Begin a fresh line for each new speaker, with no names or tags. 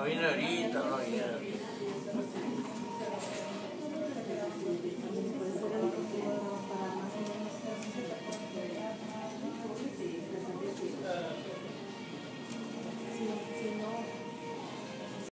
No viene ahorita, no viene.